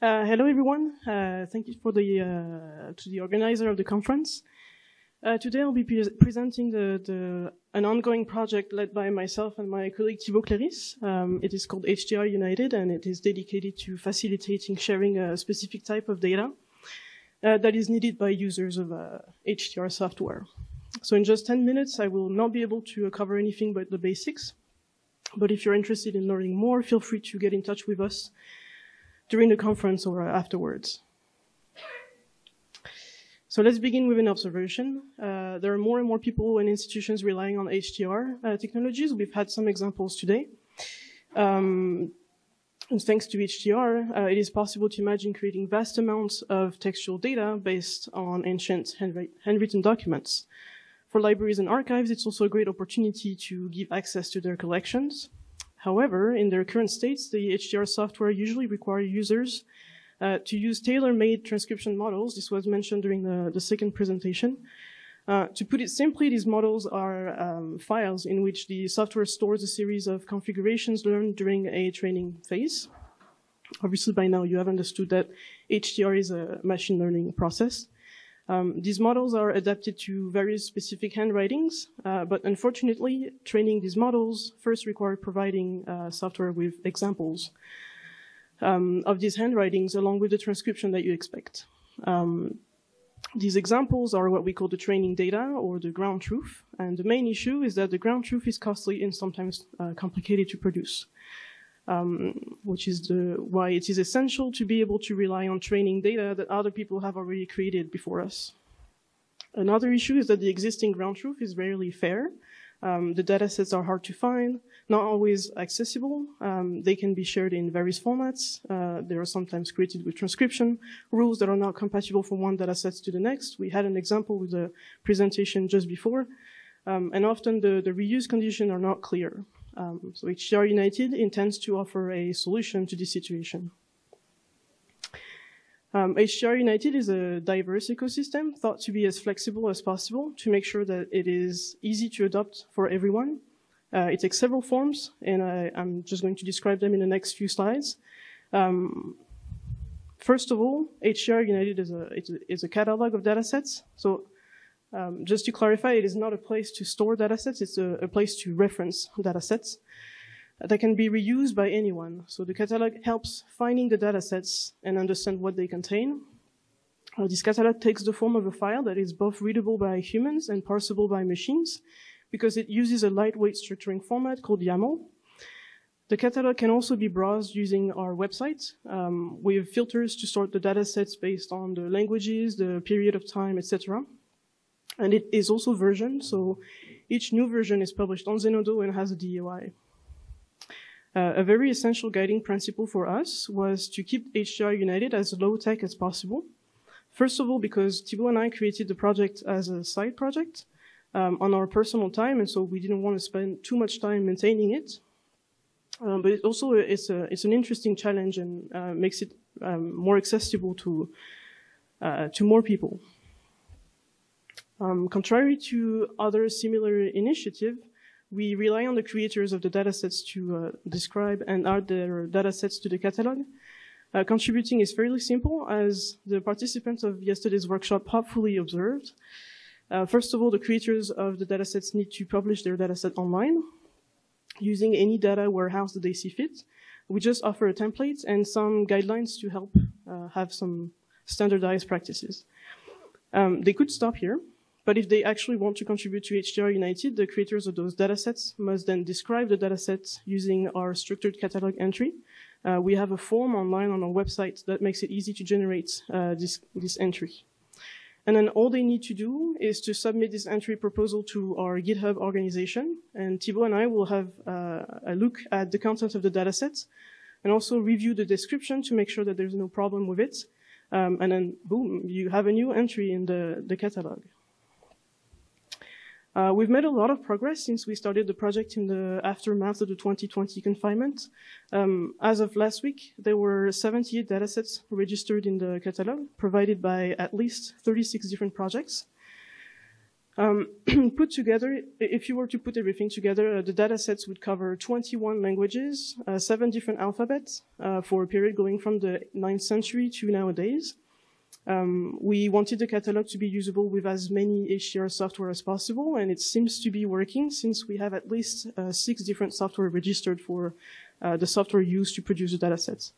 Uh, hello, everyone. Uh, thank you for the uh, to the organizer of the conference. Uh, today, I'll be pre presenting the, the, an ongoing project led by myself and my colleague Thibault Clérice. Um, it is called HTR United, and it is dedicated to facilitating sharing a specific type of data uh, that is needed by users of HTR uh, software. So, in just 10 minutes, I will not be able to cover anything but the basics. But if you're interested in learning more, feel free to get in touch with us during the conference or afterwards. So let's begin with an observation. Uh, there are more and more people and institutions relying on HTR uh, technologies. We've had some examples today. Um, and thanks to HTR, uh, it is possible to imagine creating vast amounts of textual data based on ancient handwritten documents. For libraries and archives, it's also a great opportunity to give access to their collections. However, in their current states, the HTR software usually require users uh, to use tailor-made transcription models. This was mentioned during the, the second presentation. Uh, to put it simply, these models are um, files in which the software stores a series of configurations learned during a training phase. Obviously, by now you have understood that HTR is a machine learning process. Um, these models are adapted to various specific handwritings, uh, but unfortunately, training these models first required providing uh, software with examples um, of these handwritings along with the transcription that you expect. Um, these examples are what we call the training data or the ground truth, and the main issue is that the ground truth is costly and sometimes uh, complicated to produce um, which is the, why it is essential to be able to rely on training data that other people have already created before us. Another issue is that the existing ground truth is rarely fair. Um, the datasets are hard to find, not always accessible. Um, they can be shared in various formats. Uh, they are sometimes created with transcription rules that are not compatible from one dataset to the next. We had an example with the presentation just before. Um, and often the, the reuse conditions are not clear. Um, so HTR United intends to offer a solution to this situation. Um, HTR United is a diverse ecosystem thought to be as flexible as possible to make sure that it is easy to adopt for everyone. Uh, it takes several forms, and I, am just going to describe them in the next few slides. Um, first of all, HTR United is a, is a catalog of datasets. So um, just to clarify, it is not a place to store datasets, it's a, a place to reference datasets that can be reused by anyone. So the catalog helps finding the datasets and understand what they contain. Uh, this catalog takes the form of a file that is both readable by humans and parsable by machines because it uses a lightweight structuring format called YAML. The catalog can also be browsed using our website um, have filters to sort the datasets based on the languages, the period of time, etc. And it is also versioned, so each new version is published on Zenodo and has a DOI. Uh, a very essential guiding principle for us was to keep HTR United as low tech as possible. First of all, because Thibault and I created the project as a side project um, on our personal time, and so we didn't want to spend too much time maintaining it. Um, but it also it's a it's an interesting challenge and uh, makes it um, more accessible to uh, to more people. Um, contrary to other similar initiatives, we rely on the creators of the datasets to uh, describe and add their datasets to the catalog. Uh, contributing is fairly simple, as the participants of yesterday's workshop hopefully observed. Uh, first of all, the creators of the datasets need to publish their dataset online using any data warehouse that they see fit. We just offer a template and some guidelines to help uh, have some standardized practices. Um, they could stop here, but if they actually want to contribute to HTR United, the creators of those datasets must then describe the datasets using our structured catalog entry. Uh, we have a form online on our website that makes it easy to generate uh, this, this entry. And then all they need to do is to submit this entry proposal to our GitHub organization, and Thibault and I will have uh, a look at the content of the datasets and also review the description to make sure that there's no problem with it. Um, and then, boom, you have a new entry in the, the catalog. Uh, we've made a lot of progress since we started the project in the aftermath of the 2020 confinement. Um, as of last week, there were 78 datasets registered in the catalog, provided by at least 36 different projects. Um, put together, if you were to put everything together, uh, the datasets would cover 21 languages, uh, seven different alphabets uh, for a period going from the 9th century to nowadays. Um, we wanted the catalog to be usable with as many HTR software as possible, and it seems to be working since we have at least uh, six different software registered for uh, the software used to produce the data sets.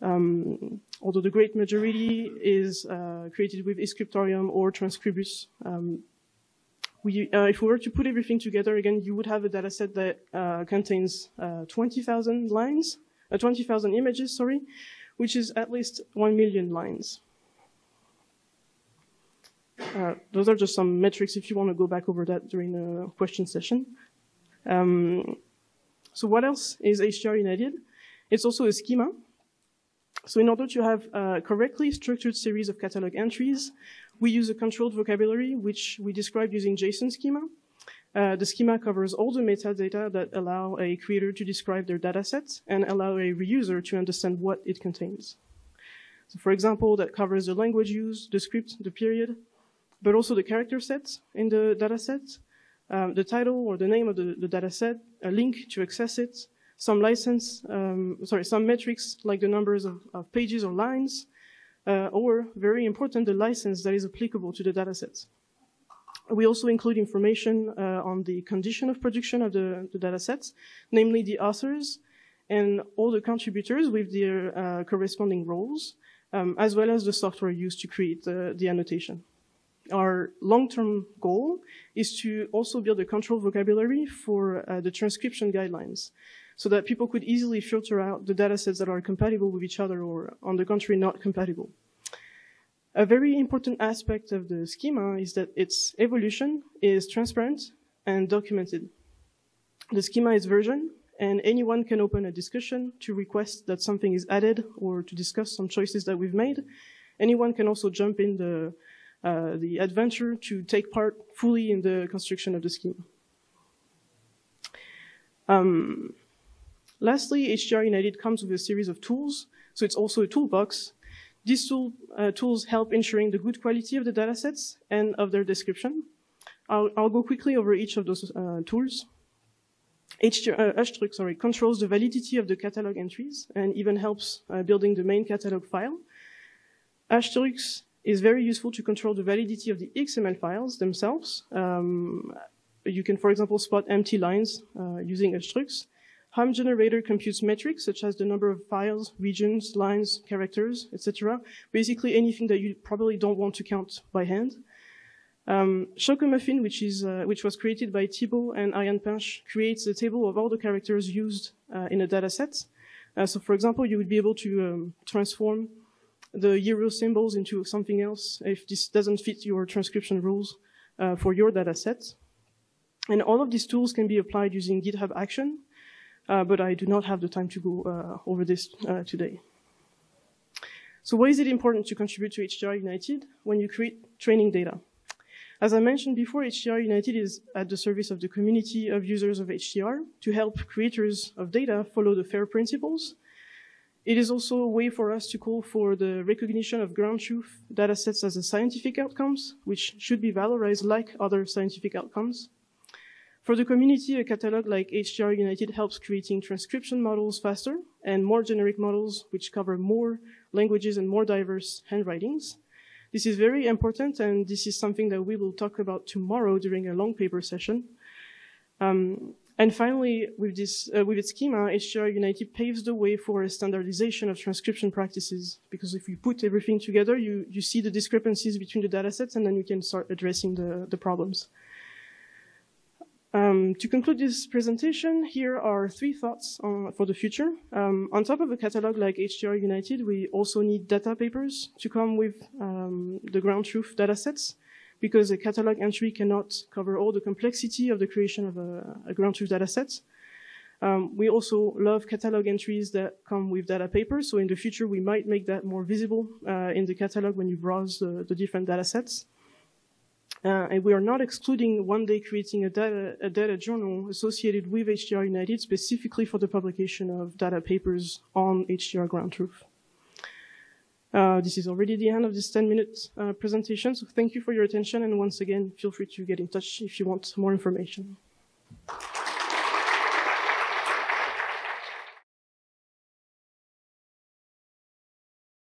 Um, although the great majority is uh, created with eScriptorium or Transkribus. Um, we, uh, if we were to put everything together again, you would have a data set that uh, contains uh, 20,000 lines, uh, 20,000 images, sorry, which is at least 1 million lines. Uh, those are just some metrics if you want to go back over that during the question session. Um, so what else is HTR United? It's also a schema. So in order to have a correctly structured series of catalog entries, we use a controlled vocabulary, which we describe using JSON schema. Uh, the schema covers all the metadata that allow a creator to describe their dataset and allow a reuser to understand what it contains. So for example, that covers the language used, the script, the period, but also the character sets in the dataset, um, the title or the name of the, the dataset, a link to access it, some license, um, sorry, some metrics like the numbers of, of pages or lines, uh, or very important, the license that is applicable to the datasets. We also include information uh, on the condition of production of the, the datasets, namely the authors and all the contributors with their uh, corresponding roles, um, as well as the software used to create the, annotation. Our long-term goal is to also build a control vocabulary for uh, the transcription guidelines so that people could easily filter out the datasets that are compatible with each other or, on the contrary, not compatible. A very important aspect of the schema is that its evolution is transparent and documented. The schema is version, and anyone can open a discussion to request that something is added or to discuss some choices that we've made. Anyone can also jump in the, uh, the adventure to take part fully in the construction of the schema. Um, Lastly, HTR United comes with a series of tools, so it's also a toolbox. These tool, uh, tools help ensuring the good quality of the datasets and of their description. I'll, I'll go quickly over each of those uh, tools. HTR, uh, sorry, controls the validity of the catalog entries and even helps uh, building the main catalog file. Asterisk is very useful to control the validity of the XML files themselves. Um, you can, for example, spot empty lines uh, using Asterisk. Hum generator computes metrics such as the number of files, regions, lines, characters, etc. Basically anything that you probably don't want to count by hand. Um, ChocoMufin, which, is, uh, which was created by Thibault and Ariane Pinche, creates a table of all the characters used uh, in a dataset. Uh, so for example, you would be able to um, transform the euro symbols into something else if this doesn't fit your transcription rules uh, for your dataset. And all of these tools can be applied using GitHub Action, but I do not have the time to go uh, over this uh, today. So why is it important to contribute to HTR United when you create training data? As I mentioned before, HTR United is at the service of the community of users of HTR to help creators of data follow the FAIR principles. It is also a way for us to call for the recognition of ground truth datasets as a scientific outcomes, which should be valorized like other scientific outcomes. For the community, a catalog like HTR United helps creating transcription models faster and more generic models which cover more languages and more diverse handwritings. This is very important and this is something that we will talk about tomorrow during a long paper session. Um, and finally, with, this, uh, with its schema, HTR United paves the way for a standardization of transcription practices. Because if you put everything together, you, you see the discrepancies between the datasets and then you can start addressing the, the problems. Um, to conclude this presentation, here are three thoughts on, for the future. Um, on top of a catalog like HTR United, we also need data papers to come with um, the ground truth datasets, because a catalog entry cannot cover all the complexity of the creation of a, a ground truth dataset. Um, we also love catalog entries that come with data papers, so in the future we might make that more visible uh, in the catalog when you browse the, the different datasets. Uh, and we are not excluding one day creating a data, a data journal associated with HTR United specifically for the publication of data papers on HTR ground truth. Uh, this is already the end of this 10 minute uh, presentation. So thank you for your attention. And once again, feel free to get in touch if you want more information.